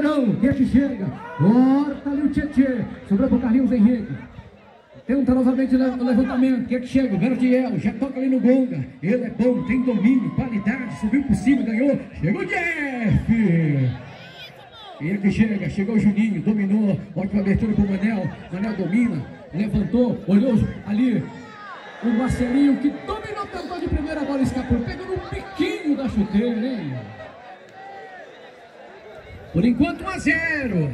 goleirão. Este chega. Corta ali o Tietê. Sobrou pro Carlinhos Henrique. Tenta novamente o levantamento. Quem é que chega? Verdiel. Já toca ali no Gonga. Ele é bom, tem domínio, qualidade. Subiu por cima, ganhou. Chegou o Jeff. Ele que chega, chegou o Juninho, dominou, ótima abertura para o Manel, Manel domina, levantou, olhou ali, o Marcelinho que dominou, tentou de primeira bola, escapou, pegou no piquinho da chuteira, hein? Por enquanto 1 a 0.